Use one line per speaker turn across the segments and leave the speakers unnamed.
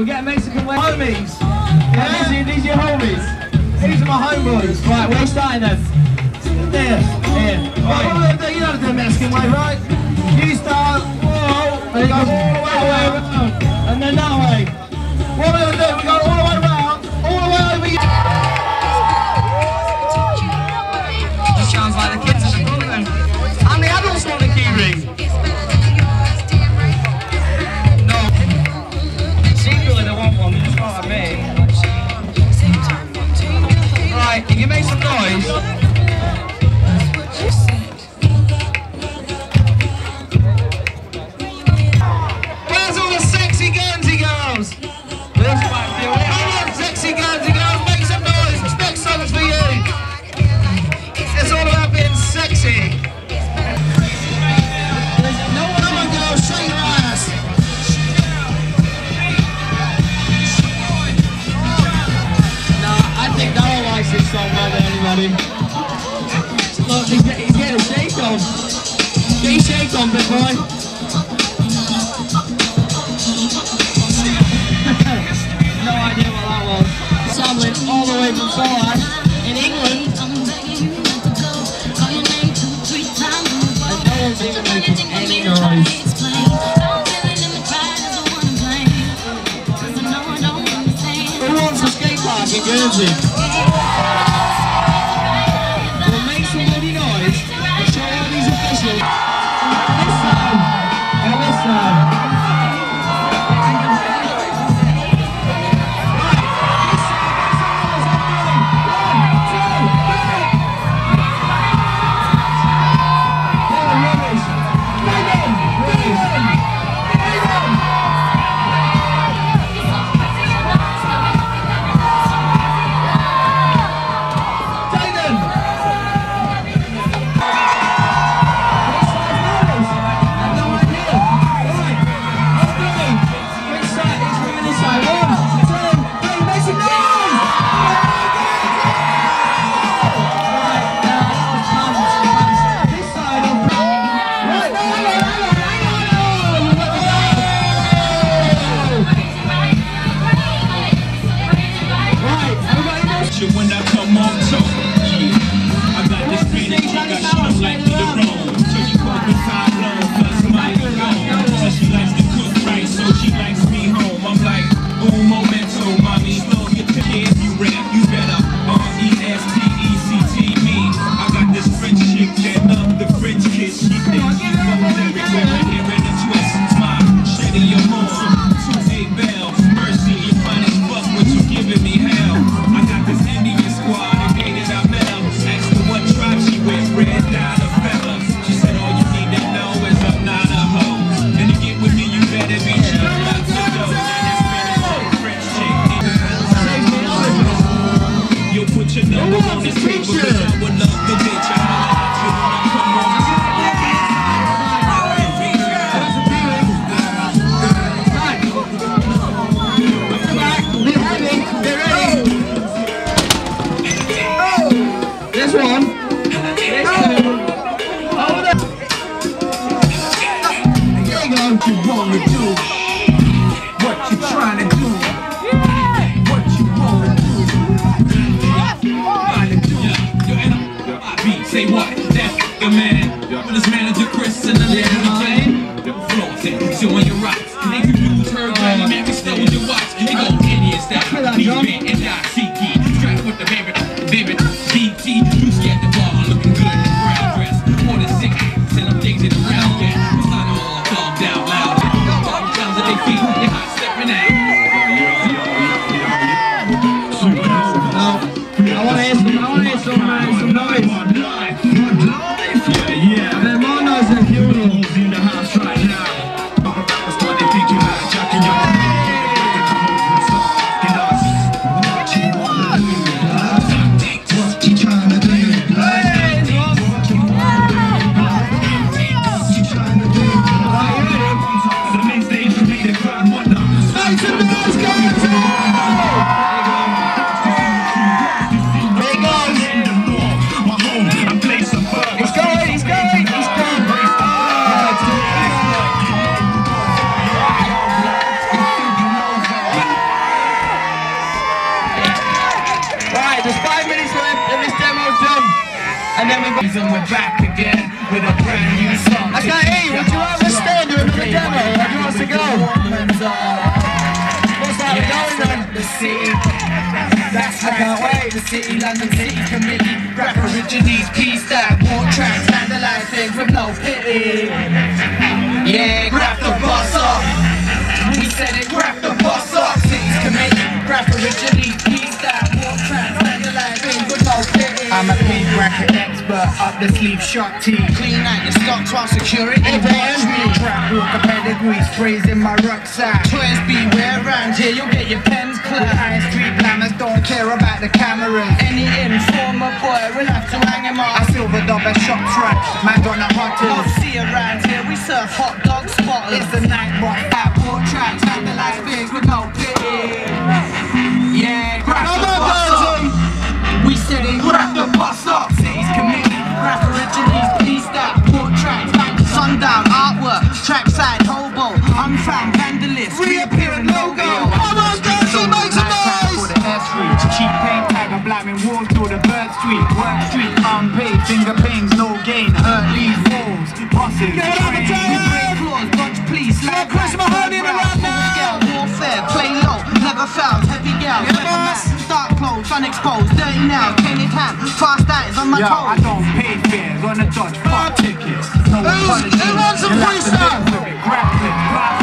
We're getting Mason some homies. Yeah. These, these are your homies. These are my homeboys. Right, we're starting them. There, there. Right. Oh, you know the Mexican way, right? You start, whoa, and it goes all the way over, and then that way. What we going to do, we go all
everybody. Look, he's, he's getting a shake on. Get your shake on, big boy. no idea what that was. Traveling all the way from Solheim in England. Who wants a skate park in Guernsey?
Thank you. a man. When this
manager city, London City Committee. Rap originates, peace that walk tracks, vandalize things with no pity. Yeah, grab the bus up. We said it, grab the bus up. Cities Committee. Rap originates, peace that walk tracks, vandalize things with no pity. I'm a clean bracket up the sleeve shot tee. Clean out your stocks while security watch me. Trap walker pedigree, sprays in my rucksack. Twins beware around here, you'll get your pens clapped. High street glamours don't care about the cameras. Any informer boy, we'll have to hang him up. I silver dog a shop track, the hot Don't see around here, we serve hot dog spotters. It's the night boy, port tracks, vandalize things with no pity. Finger no gain, hurt these walls, bosses,
Get up and
train,
tell
break clause, dodge police, like
Chris Mahoney in the rap now.
scale, warfare, play low, never heavy gal,
Yeah,
never
boss.
match, dark clothes, unexposed, dirty now, painted hand, fast eyes on my
Yo,
toes.
I don't pay fares on the Dutch fuck tickets. No
Who's-
apology.
who wants some
You'll have to live with it. Grab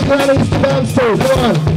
the
crowd needs to dance. Come on.